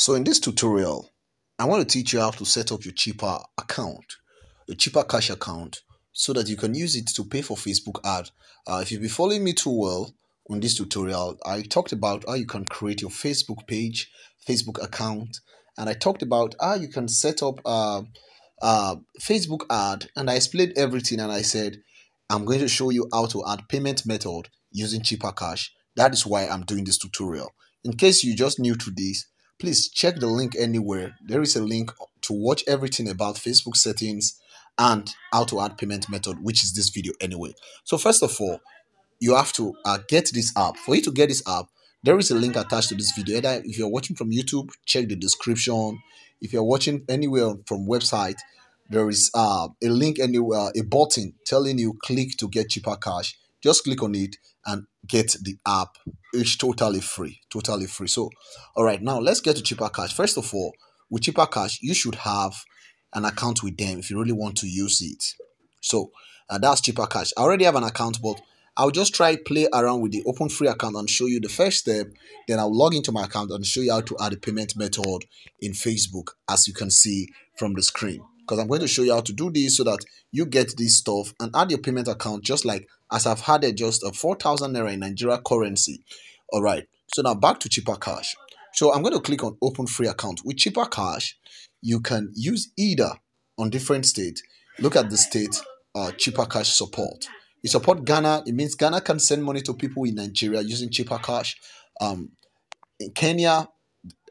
So in this tutorial, I want to teach you how to set up your Chipper account, your Chipper Cash account, so that you can use it to pay for Facebook ad. Uh, if you've been following me too well on this tutorial, I talked about how you can create your Facebook page, Facebook account, and I talked about how you can set up a, a Facebook ad, and I explained everything, and I said I'm going to show you how to add payment method using Chipper Cash. That is why I'm doing this tutorial. In case you're just new to this, please check the link anywhere. There is a link to watch everything about Facebook settings and how to add payment method, which is this video anyway. So first of all, you have to uh, get this app. For you to get this app, there is a link attached to this video. Either if you're watching from YouTube, check the description. If you're watching anywhere from website, there is uh, a link anywhere, a button telling you click to get Chipper Cash. Just click on it and get the app. It's totally free, totally free. So, all right, now let's get to Chipper Cash. First of all, with Chipper Cash, you should have an account with them if you really want to use it. So uh, that's Chipper Cash. I already have an account, but I'll just try play around with the open free account and show you the first step. Then I'll log into my account and show you how to add a payment method in Facebook, as you can see from the screen. Because I'm going to show you how to do this so that you get this stuff and add your payment account just like as I've had it just a 4,000 Naira in Nigeria currency. All right. So now back to Chipper Cash. So I'm going to click on open free account. With Chipper Cash, you can use either on different states. Look at the state uh, Chipper Cash support. You support Ghana. It means Ghana can send money to people in Nigeria using Chipper Cash. Um, in Kenya,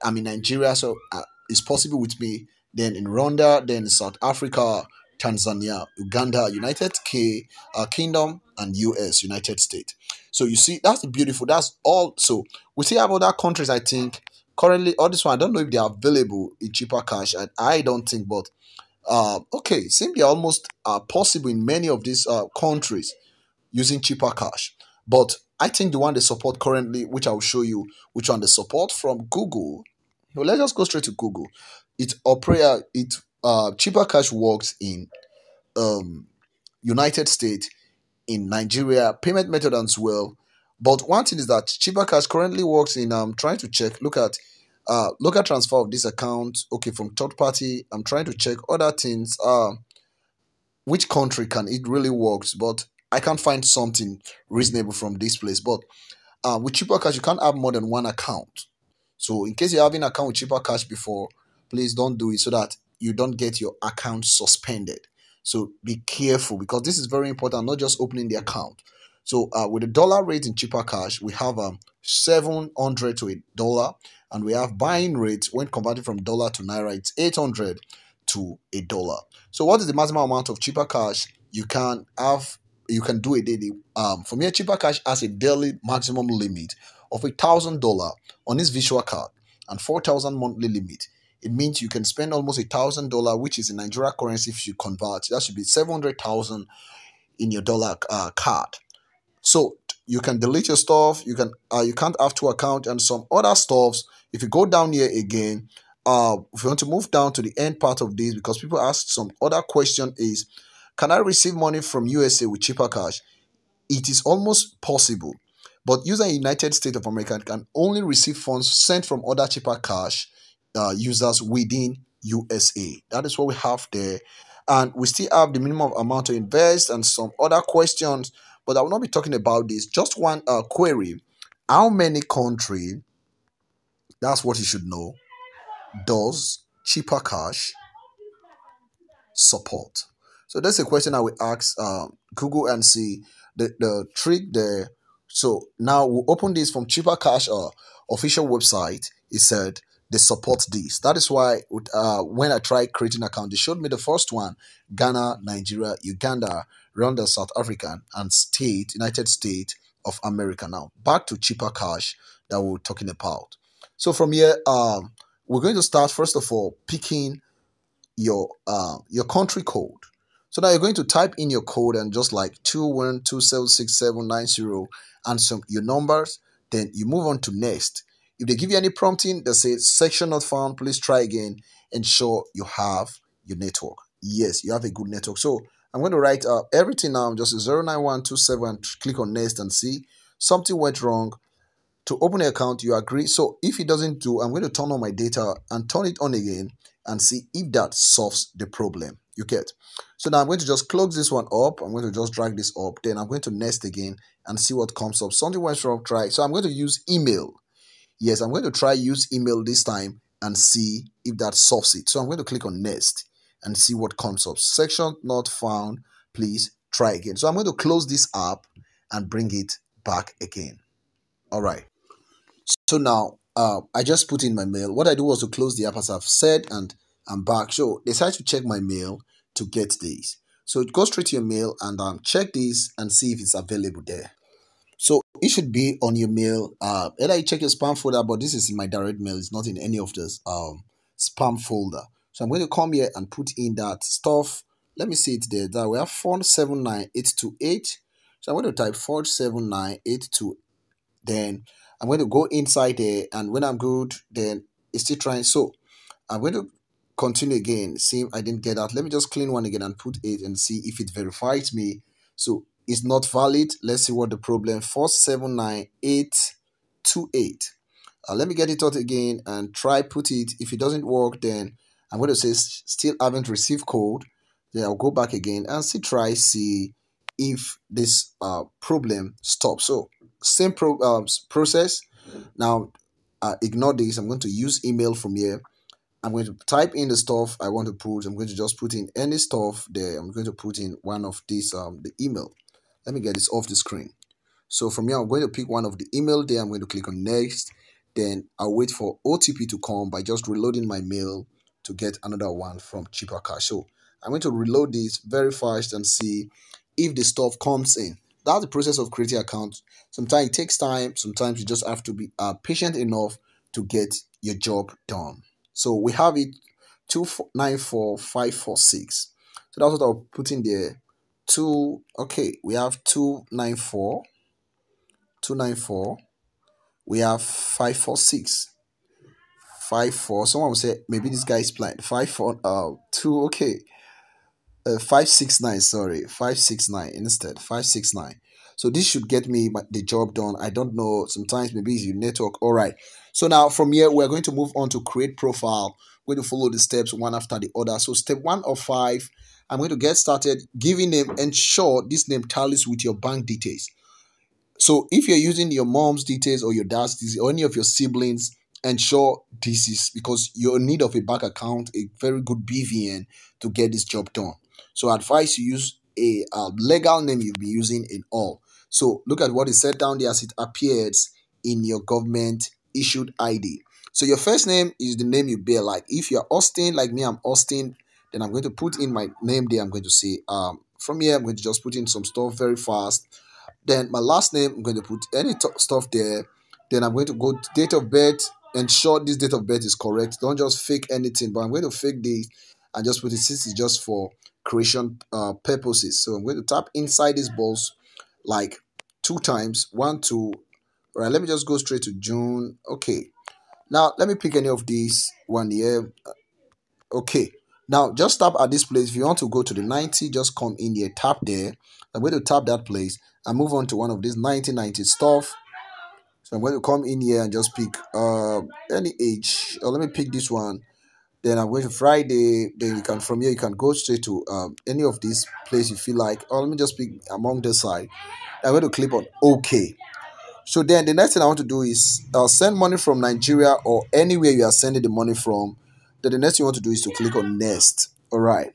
I'm in Nigeria, so uh, it's possible with me. Then in Rwanda, then South Africa, Tanzania, Uganda, United K, uh, Kingdom, and US, United States. So you see, that's beautiful. That's all. So we see about other countries. I think currently all this one. I don't know if they are available in Chipper Cash. I, I don't think, but uh, okay, seems they are almost uh, possible in many of these uh, countries using Chipper Cash. But I think the one they support currently, which I will show you, which one they support from Google. Well, let's just go straight to Google. It operate it uh Chipper Cash works in um United States, in Nigeria, payment method as well. But one thing is that Chipper Cash currently works in um trying to check, look at uh local transfer of this account, okay, from third party. I'm trying to check other things. Uh which country can it really works, but I can't find something reasonable from this place. But uh, with Chipper Cash, you can't have more than one account. So in case you're having an account with Chipper Cash before, please don't do it so that you don't get your account suspended. So be careful because this is very important, not just opening the account. So uh, with the dollar rate in Chipper Cash, we have um, 700 to a dollar, and we have buying rate when converting from dollar to naira, it's 800 to a dollar. So what is the maximum amount of Chipper Cash you can have? You can do a daily. Um, for me, Chipper Cash has a daily maximum limit of a thousand dollar on this visual card and four thousand monthly limit it means you can spend almost a thousand dollar, which is in Nigeria currency. If you convert, that should be seven hundred thousand in your dollar uh, card. So you can delete your stuff. You can uh, you can't have two accounts and some other stuffs. If you go down here again, uh, if you want to move down to the end part of this, because people ask some other question is, can I receive money from USA with Chipper Cash? It is almost possible, but user in United States of America can only receive funds sent from other Chipper Cash uh, users within USA. That is what we have there. And we still have the minimum amount to invest and some other questions, but I will not be talking about this. Just one uh, query. How many country, that's what you should know, does Chipper Cash support? So that's a question I will ask uh, Google and see the, the trick there. So now we'll open this from Chipper Cash uh, official website. It said they support this. That is why uh, when I tried creating account, they showed me the first one: Ghana, Nigeria, Uganda, Rwanda, South Africa, and State United States of America. Now back to Chipper Cash that we are talking about. So from here, um, we're going to start first of all picking your uh, your country code. So now you're going to type in your code and just like two one two seven six seven nine zero and some your numbers. Then you move on to next if they give you any prompting that says section not found, please try again. Ensure you have your network. Yes, you have a good network. So I'm going to write uh, everything now. I'm just 09127 click on next and see something went wrong. to open the account you agree so if it doesn't do i'm going to turn on my data and turn it on again and see if that solves the problem you get so now i'm going to just close this one up i'm going to just drag this up then i'm going to nest again and see what comes up something went wrong try so i'm going to use email yes i'm going to try use email this time and see if that solves it so i'm going to click on nest and see what comes up section not found please try again so i'm going to close this app and bring it back again all right so now uh, I just put in my mail. What I do was to close the app as I've said and I'm back. So decide to check my mail to get this. So go straight to your mail and um, check this and see if it's available there. So it should be on your mail. Uh, either you check your spam folder, but this is in my direct mail. It's not in any of this um, spam folder. So I'm going to come here and put in that stuff. Let me see it there. That we have 479828. So I'm going to type 479828. Then I'm going to go inside there and when I'm good, then it's still trying. So I'm going to continue again. See I didn't get that. Let me just clean one again and put it and see if it verifies me. So it's not valid. Let's see what the problem 479828. Uh, let me get it out again and try put it. If it doesn't work, then I'm going to say still haven't received code. Then I'll go back again and see try see if this uh, problem stops. So same pro, uh, process. Now, uh, ignore this. I'm going to use email from here. I'm going to type in the stuff I want to put. I'm going to just put in any stuff there. I'm going to put in one of these, um, the email. Let me get this off the screen. So from here, I'm going to pick one of the email there. I'm going to click on next. Then I'll wait for OTP to come by just reloading my mail to get another one from Chipper Cash. So I'm going to reload this very fast and see if the stuff comes in that's the process of creating accounts. Sometimes it takes time. Sometimes you just have to be uh, patient enough to get your job done. So we have it two nine four five four six. So that's what I'll put in there. Two okay, we have two nine four. Two nine four. We have five four six. Five four. Someone will say maybe this guy is blind. Five four uh two okay uh, 569 sorry 569 instead 569 so this should get me the job done i don't know sometimes maybe it's your network all right so now from here we're going to move on to create profile we're going to follow the steps one after the other so step one of five i'm going to get started giving name ensure this name tallies with your bank details so if you're using your mom's details or your dad's details or any of your siblings ensure this is because you're in need of a bank account a very good bvn to get this job done so I advise you use a uh, legal name you've been using in all. So look at what is set down there as it appears in your government issued ID. So your first name is the name you bear. Like if you're Austin, like me, I'm Austin, then I'm going to put in my name there. I'm going to say, um, from here, I'm going to just put in some stuff very fast. Then my last name, I'm going to put any stuff there. Then I'm going to go to date of birth, ensure this date of birth is correct. Don't just fake anything, but I'm going to fake this and just put it since it's just for creation uh, purposes. So I'm going to tap inside these balls like two times, one, two. All right, let me just go straight to June. Okay. Now, let me pick any of these one here. Okay. Now, just tap at this place. If you want to go to the 90, just come in here, tap there. I'm going to tap that place and move on to one of these 1990 stuff. So I'm going to come in here and just pick uh, any age. Or let me pick this one then I'm going to Friday. Then you can from here you can go straight to um, any of these places you feel like. Oh, let me just pick among the side. I'm going to click on OK. So then the next thing I want to do is uh, send money from Nigeria or anywhere you are sending the money from. Then the next thing you want to do is to click on Next. All right.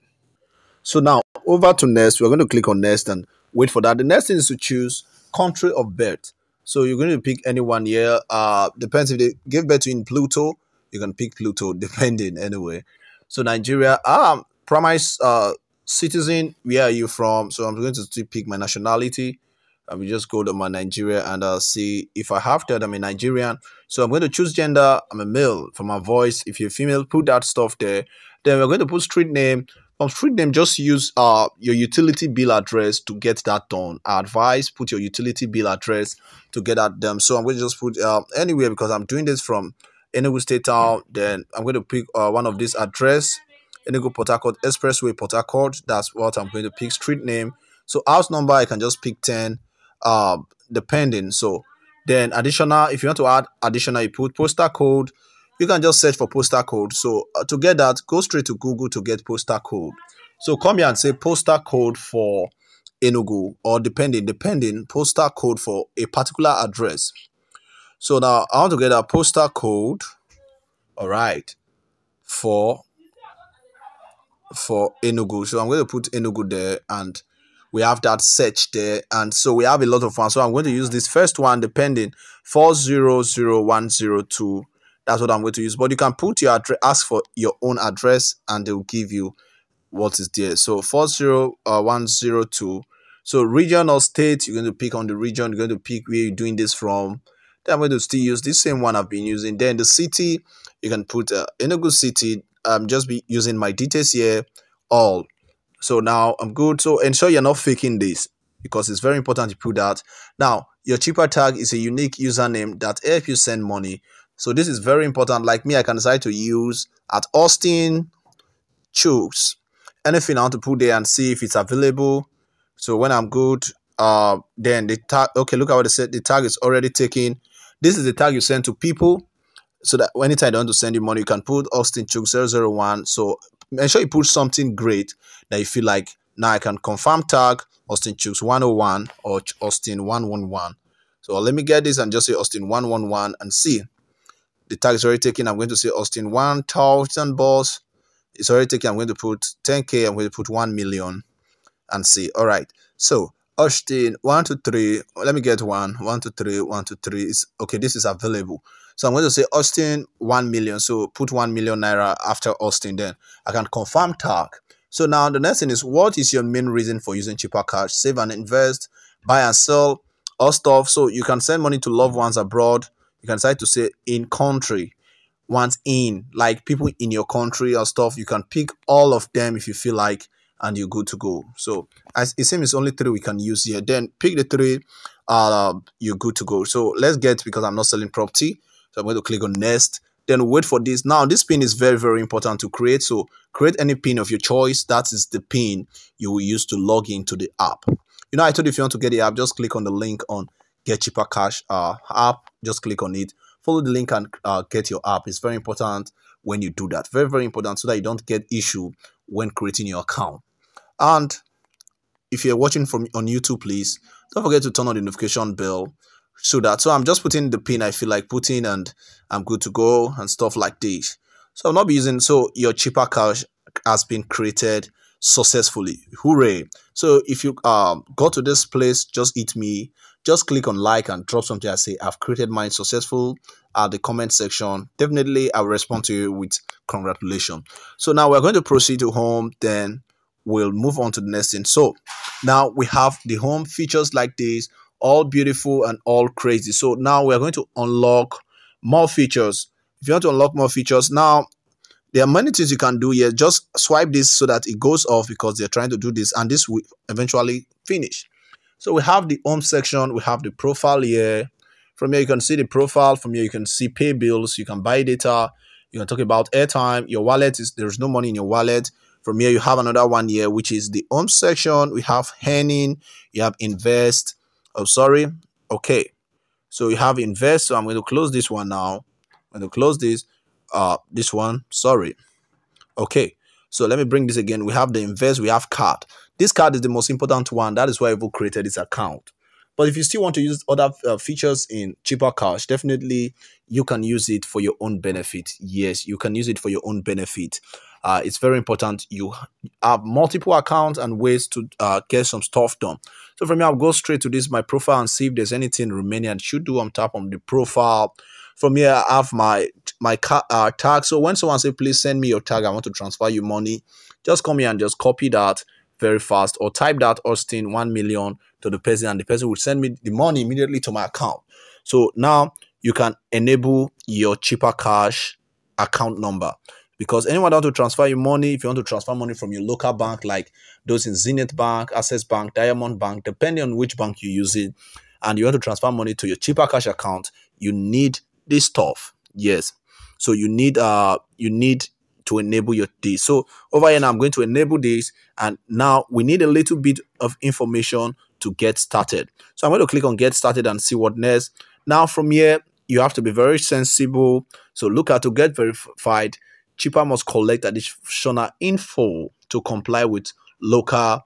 So now over to Next. We're going to click on Next and wait for that. The next thing is to choose country of birth. So you're going to pick any one year. Uh, depends if they give birth to in Pluto you can pick Pluto depending anyway. So Nigeria, um, promise uh citizen, where are you from? So I'm going to pick my nationality. I will just go to my Nigeria and I'll see if I have that I'm a Nigerian. So I'm going to choose gender. I'm a male for my voice. If you're female, put that stuff there. Then we're going to put street name. From street name, just use uh your utility bill address to get that done. I advise put your utility bill address to get that done. So I'm going to just put uh, anywhere because I'm doing this from Enugu State Town. Then I'm going to pick uh, one of these address. Enugu Port Harcourt Expressway Port. That's what I'm going to pick. Street name. So house number I can just pick 10. Uh, depending. So then additional if you want to add additional you put postal code. You can just search for postal code. So uh, to get that go straight to google to get postal code. So come here and say postal code for enugu or depending depending postal code for a particular address. So now i want to get a postal code all right for for enugu. So i'm going to put enugu there and we have that search there. And so we have a lot of fun so i'm going to use this first one depending 400102 that's what i'm going to use. But you can put your address ask for your own address and they'll give you what is there. So 40102 so region or state you're going to pick on the region you're going to pick where you're doing this from. Then i'm going to still use this same one i've been using. Then the city you can put uh, good city. I'm just be using my details here. All so now I'm good. So ensure you're not faking this because it's very important to put that. Now, your chipper tag is a unique username that helps you send money. So this is very important. Like me, I can decide to use at Austin choose anything I want to put there and see if it's available. So when I'm good, uh, then the tag, okay, look at what it said. The tag is already taken. This is the tag you send to people so that anytime you want to send you money, you can put Austin Chuk 001. So ensure you put something great that you feel like now I can confirm tag Austin Chooks 101 or Austin 111. So let me get this and just say Austin 111 and see. The tag is already taken. I'm going to say Austin 1000 balls. It's already taken. I'm going to put 10k. I'm going to put 1 million and see. All right. So Austin 123. Let me get 1. 1 to 3. 1 to 3. Is okay. This is available. So I'm going to say Austin 1 million. So put 1 million naira after Austin. Then I can confirm tag. So now the next thing is what is your main reason for using chipper cash? Save and invest, buy and sell, all stuff. So you can send money to loved ones abroad. You can decide to say in country, ones in, like people in your country or stuff. You can pick all of them if you feel like and you're good to go. So as it seems it's only three we can use here. Then pick the three, uh, you're good to go. So let's get because I'm not selling property. So I'm going to click on next then wait for this. Now, this pin is very, very important to create. So create any pin of your choice. That is the pin you will use to log into the app. You know, I told you if you want to get the app, just click on the link on Get Chipper Cash uh, app. Just click on it. Follow the link and uh, get your app. It's very important when you do that. Very, very important so that you don't get issue when creating your account. And if you're watching from on YouTube, please don't forget to turn on the notification bell so that so i'm just putting the pin i feel like putting and i'm good to go and stuff like this so i'll not be using so your chipper cash has been created successfully. Hooray. So if you um go to this place just eat me. Just click on like and drop something i say i've created mine successful at the comment section. Definitely i'll respond to you with congratulations. So now we're going to proceed to home then we'll move on to the next thing. So now we have the home features like this all beautiful and all crazy. So now we're going to unlock more features. If you want to unlock more features, now there are many things you can do here. Just swipe this so that it goes off because they're trying to do this and this will eventually finish. So we have the home section, we have the profile here. From here, you can see the profile. From here, you can see pay bills. You can buy data. You can talk about airtime. Your wallet is there's no money in your wallet. From here, you have another one here, which is the home section. We have earning. You have invest oh sorry okay so you have invest so i'm going to close this one now i'm to close this uh this one sorry. Okay so let me bring this again. We have the invest we have card. This card is the most important one. That is why i've created this account. But if you still want to use other uh, features in chipper cash definitely you can use it for your own benefit. Yes you can use it for your own benefit. Uh, it's very important. You have multiple accounts and ways to uh, get some stuff done. So from here, I'll go straight to this my profile and see if there's anything remaining. And should do on top of the profile. From here, I have my my uh, tag. So when someone say, please send me your tag, I want to transfer you money, just come here and just copy that very fast or type that Austin 1 million to the person and the person will send me the money immediately to my account. So now you can enable your chipper cash account number because anyone want to transfer you money, if you want to transfer money from your local bank, like those in Zenith Bank, Access Bank, Diamond Bank, depending on which bank you use it, and you want to transfer money to your chipper cash account, you need this stuff. Yes. So you need uh you need to enable your this. So over here now I'm going to enable this and now we need a little bit of information to get started. So I'm going to click on get started and see what next. Now from here, you have to be very sensible. So look at to get verified, Chipper must collect additional info to comply with local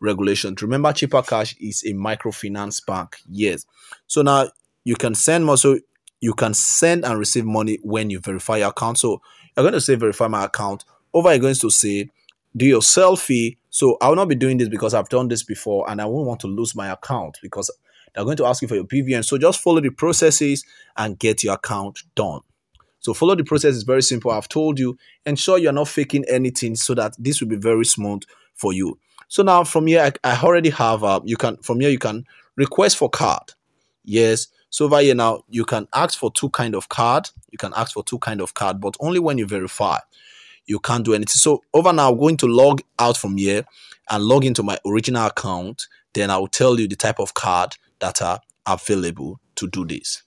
regulations. Remember, Chipper Cash is a microfinance bank. Yes. So now you can send more. So you can send and receive money when you verify your account. So you're going to say verify my account. Over you're going to say do your selfie. So I will not be doing this because I've done this before and I won't want to lose my account because they're going to ask you for your BVN. So just follow the processes and get your account done. So follow the process is very simple. I've told you, ensure you're not faking anything so that this will be very smooth for you. So now from here, I, I already have, uh, you can, from here, you can request for card. Yes. So over here now, you can ask for two kind of card. You can ask for two kind of card, but only when you verify. You can't do anything. So over now, I'm going to log out from here and log into my original account. Then I will tell you the type of card that are available to do this.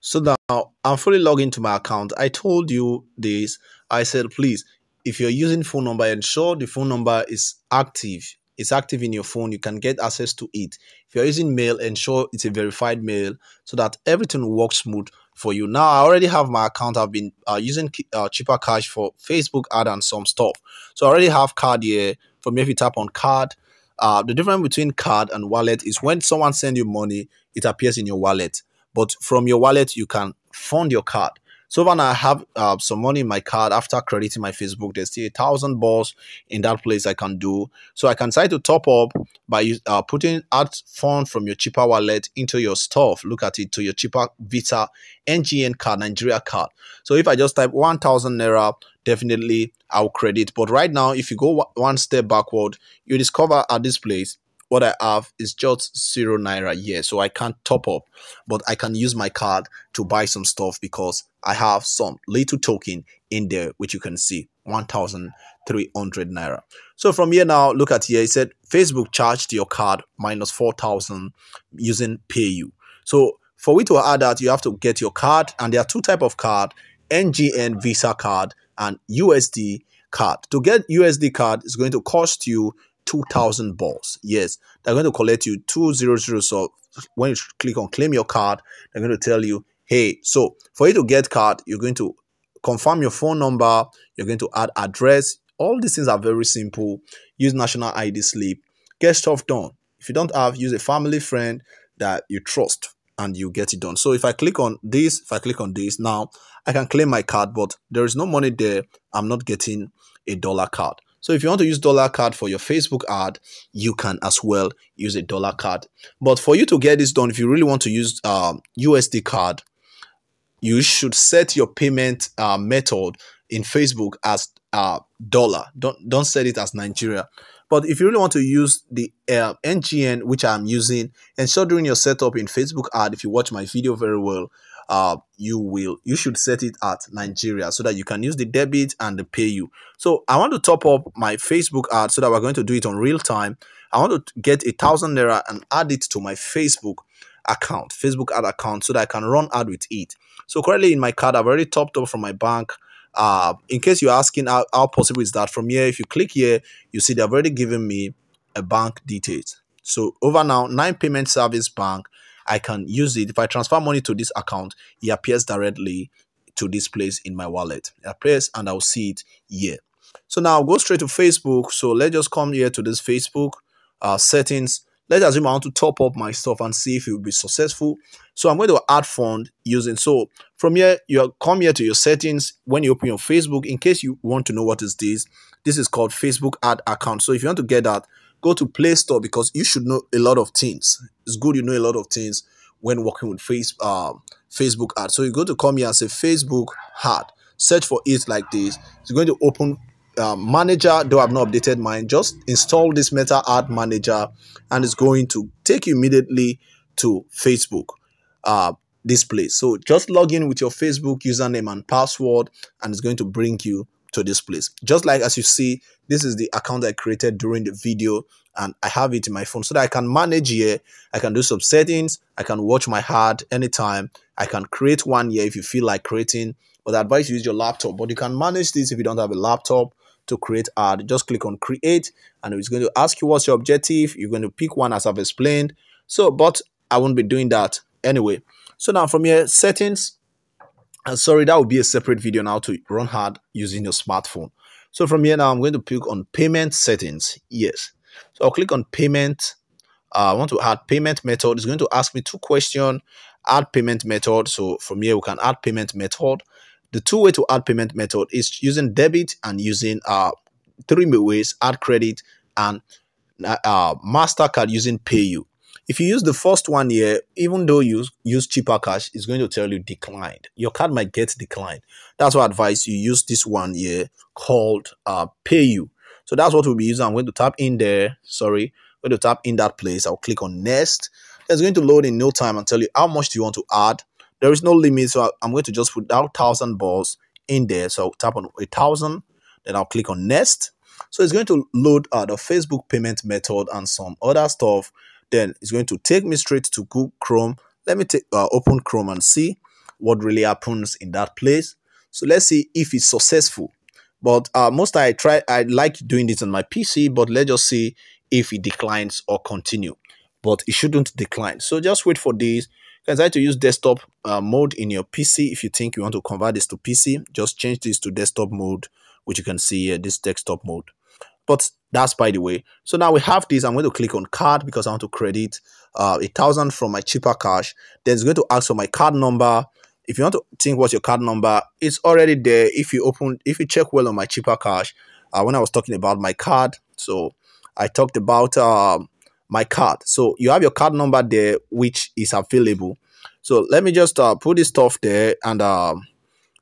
So now I'm fully logged into my account. I told you this. I said, please, if you're using phone number, ensure the phone number is active. It's active in your phone. You can get access to it. If you're using mail, ensure it's a verified mail so that everything works smooth for you. Now, I already have my account. I've been uh, using uh, Chipper Cash for Facebook ad and some stuff. So I already have card here. For me, if you tap on card, uh, the difference between card and wallet is when someone send you money, it appears in your wallet. But from your wallet, you can fund your card. So when I have uh, some money in my card after crediting my Facebook, there's still a thousand balls in that place I can do. So I can try to top up by uh, putting add fund from your Chipper wallet into your stuff. Look at it to your Chipper Visa NGN card, Nigeria card. So if I just type 1000 Naira, definitely I'll credit. But right now, if you go one step backward, you discover at this place what I have is just zero naira here. So I can't top up, but I can use my card to buy some stuff because I have some little token in there, which you can see 1,300 naira. So from here now, look at here. It said Facebook charged your card minus 4,000 using PayU. So for we to add that, you have to get your card, and there are two type of card: NGN Visa card and USD card. To get USD card is going to cost you 2,000 balls. Yes, they're going to collect you 200. So when you click on claim your card, they're going to tell you, hey, so for you to get card, you're going to confirm your phone number, you're going to add address. All these things are very simple. Use national ID slip. Get stuff done. If you don't have, use a family friend that you trust and you get it done. So if I click on this, if I click on this now, I can claim my card, but there is no money there. I'm not getting a dollar card. So if you want to use dollar card for your Facebook ad, you can as well use a dollar card. But for you to get this done, if you really want to use um, USD card, you should set your payment uh, method in Facebook as uh, dollar. Don't don't set it as Nigeria. But if you really want to use the uh, NGN, which I'm using, ensure during your setup in Facebook ad, if you watch my video very well, uh, you will you should set it at Nigeria so that you can use the debit and the you. So I want to top up my Facebook ad so that we're going to do it on real time. I want to get a thousand naira and add it to my Facebook account, Facebook ad account, so that I can run ad with it. So currently in my card, I've already topped up from my bank. Uh, in case you're asking how, how possible is that, from here, if you click here, you see they've already given me a bank details. So over now, Nine Payment Service Bank, I can use it. If I transfer money to this account, it appears directly to this place in my wallet. It appears and I'll see it here. So now I'll go straight to Facebook. So let's just come here to this Facebook uh, settings. Let's assume I want to top up my stuff and see if it will be successful. So I'm going to add fund using. So from here, you come here to your settings. When you open your Facebook, in case you want to know what is this, this is called Facebook ad account. So if you want to get that, go to Play Store because you should know a lot of things. It's good you know a lot of things when working with face, uh, Facebook ads. So you go to come here and say Facebook ad. Search for it like this. It's going to open uh, manager, though I've not updated mine. Just install this Meta Ad Manager and it's going to take you immediately to Facebook uh, display. So just log in with your Facebook username and password and it's going to bring you to this place. Just like as you see, this is the account I created during the video and I have it in my phone so that I can manage here. I can do some settings. I can watch my ad anytime. I can create one here if you feel like creating. But I advise you use your laptop. But you can manage this if you don't have a laptop to create ad. Just click on create and it's going to ask you what's your objective. You're going to pick one as I've explained. So, but I won't be doing that anyway. So now from here, settings, uh, sorry, that would be a separate video now to run hard using your smartphone. So from here now, I'm going to click on payment settings. Yes. So I'll click on payment. Uh, I want to add payment method. It's going to ask me two questions. Add payment method. So from here, we can add payment method. The two way to add payment method is using debit and using uh three ways: add credit and uh, Mastercard using PayU. If you use the first one here, even though you use chipper cash, it's going to tell you declined. Your card might get declined. That's why I advise you use this one here called uh, PayU. So that's what we'll be using. I'm going to tap in there. Sorry, I'm going to tap in that place. I'll click on next. It's going to load in no time and tell you how much do you want to add. There is no limit, so I'm going to just put that thousand balls in there. So I'll tap on a thousand, then I'll click on next. So it's going to load uh, the Facebook payment method and some other stuff then it's going to take me straight to Google Chrome. Let me take uh, open Chrome and see what really happens in that place. So let's see if it's successful. But uh, most I try, I like doing this on my PC, but let's just see if it declines or continue. But it shouldn't decline. So just wait for this. You can try to use desktop uh, mode in your PC. If you think you want to convert this to PC, just change this to desktop mode, which you can see here, this desktop mode. But that's by the way. So now we have this. I'm going to click on card because I want to credit uh, a thousand from my chipper cash. Then it's going to ask for my card number. If you want to think what's your card number, it's already there. If you open, if you check well on my chipper cash, uh, when I was talking about my card, so I talked about uh, my card. So you have your card number there, which is available. So let me just uh, put this stuff there and um,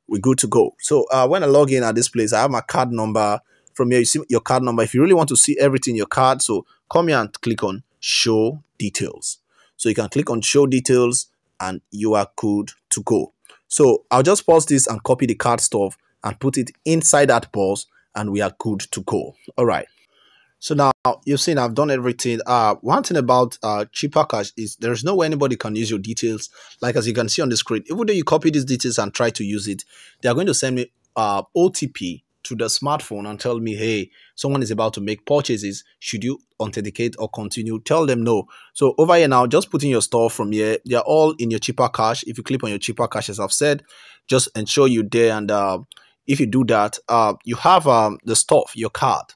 we're good to go. So uh, when I log in at this place, I have my card number from here, you see your card number. If you really want to see everything in your card, so come here and click on show details. So you can click on show details and you are good to go. So I'll just pause this and copy the card stuff and put it inside that box and we are good to go. All right. So now you've seen I've done everything. Uh, one thing about uh, chipper cash is there's no way anybody can use your details. Like as you can see on the screen, even though you copy these details and try to use it, they are going to send me uh, OTP to the smartphone and tell me, hey, someone is about to make purchases. Should you authenticate or continue? Tell them no. So over here now, just putting your store from here. They're all in your chipper cash. If you click on your chipper cash, as I've said, just ensure you there. And uh, if you do that, uh, you have um, the stuff, your card.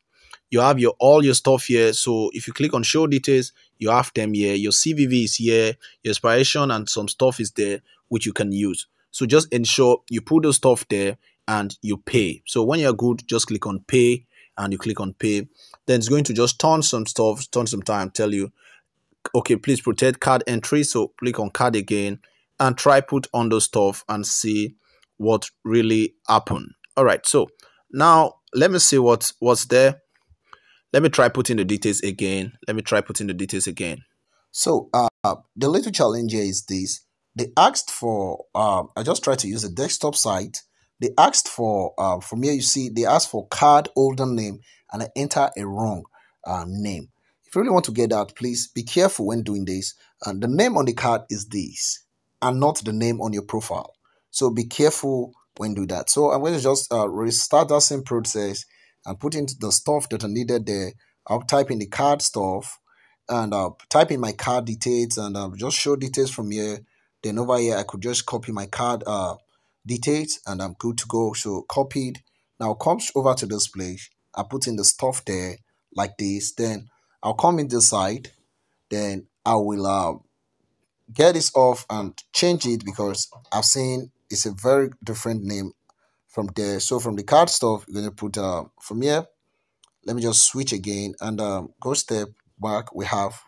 You have your all your stuff here. So if you click on show details, you have them here. Your CVV is here. Your expiration and some stuff is there, which you can use. So just ensure you put the stuff there and you pay. So when you're good, just click on pay and you click on pay. Then it's going to just turn some stuff, turn some time, tell you, okay, please protect card entry. So click on card again and try put on the stuff and see what really happened. All right, so now let me see what what's there. Let me try putting the details again. Let me try putting the details again. So uh, the little challenge here is this. They asked for, uh, I just tried to use a desktop site they asked for, uh, from here you see, they asked for card holder name and I enter a wrong uh, name. If you really want to get that, please be careful when doing this. And the name on the card is this and not the name on your profile. So be careful when do that. So I'm going to just uh, restart that same process and put in the stuff that I needed there. I'll type in the card stuff and I'll type in my card details and I'll just show details from here. Then over here, I could just copy my card uh, details and I'm good to go. So copied. Now comes over to this place. I put in the stuff there like this. Then I'll come in this side. Then I will uh, get this off and change it because I've seen it's a very different name from there. So from the card stuff, you're to put uh, from here. Let me just switch again and um, go step back. We have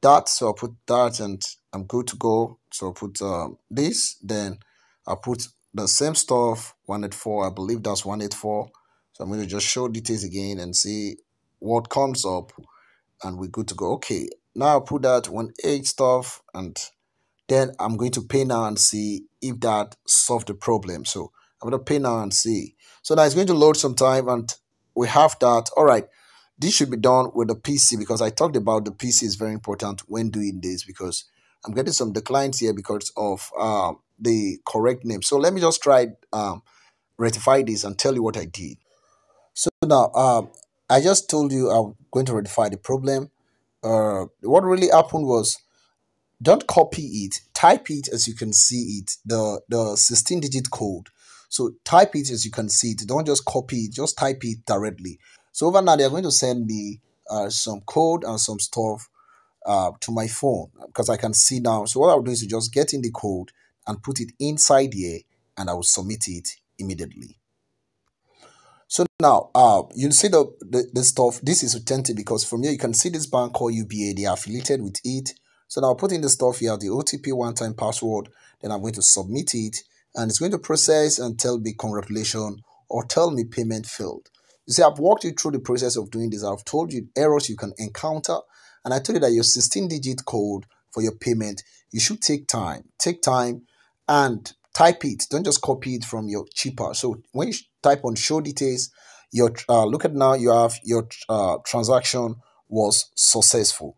that. So I'll put that and I'm good to go. So I'll put um, this. Then I'll put the same stuff 184 i believe that's 184 so i'm going to just show details again and see what comes up and we're good to go. Okay now i put that 18 stuff and then i'm going to pay now and see if that solved the problem. So i'm going to pay now and see. So now it's going to load some time and we have that. All right this should be done with the pc because i talked about the pc is very important when doing this because i'm getting some declines here because of um the correct name. So let me just try um, rectify this and tell you what I did. So now um, I just told you I'm going to rectify the problem. Uh, what really happened was don't copy it, type it as you can see it the the 16 digit code so type it as you can see it don't just copy it just type it directly so over now they're going to send me uh, some code and some stuff uh, to my phone because I can see now. So what I'll do is just get in the code and put it inside here and I will submit it immediately. So now uh, you'll see the, the, the stuff. This is authentic because from here you can see this bank called UBA. They are affiliated with it. So now I'll put in the stuff here, the OTP one-time password. Then I'm going to submit it and it's going to process and tell me congratulations or tell me payment failed. You see, I've walked you through the process of doing this. I've told you errors you can encounter and I told you that your 16 digit code for your payment, you should take time. Take time and type it. Don't just copy it from your Chipper. So when you type on show details, your uh, look at now you have your uh, transaction was successful.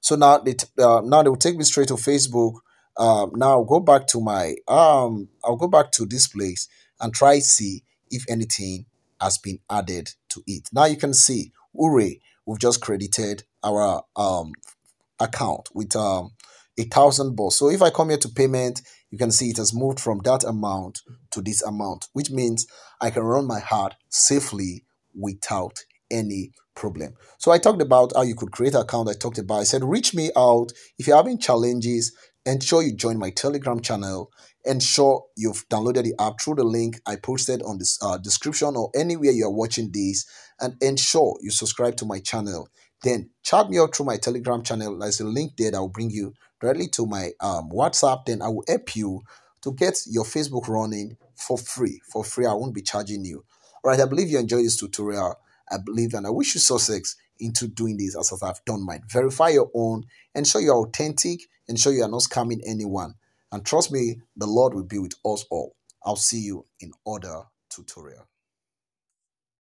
So now they uh, now they will take me straight to Facebook. Uh, now I'll go back to my um I'll go back to this place and try see if anything has been added to it. Now you can see, hooray, we've just credited our um, account with um, a thousand bucks. So if I come here to payment, you can see it has moved from that amount to this amount, which means I can run my heart safely without any problem. So I talked about how you could create an account. I talked about, I said, reach me out. If you're having challenges, ensure you join my Telegram channel. Ensure you've downloaded the app through the link I posted on this uh, description or anywhere you are watching this. And ensure you subscribe to my channel then chat me out through my Telegram channel. There's a link there that will bring you directly to my um, WhatsApp. Then I will help you to get your Facebook running for free. For free, I won't be charging you. All right, I believe you enjoyed this tutorial. I believe and I wish you success into doing this as I've done mine. Verify your own, ensure you're authentic, ensure you are not scamming anyone. And trust me, the Lord will be with us all. I'll see you in other tutorial.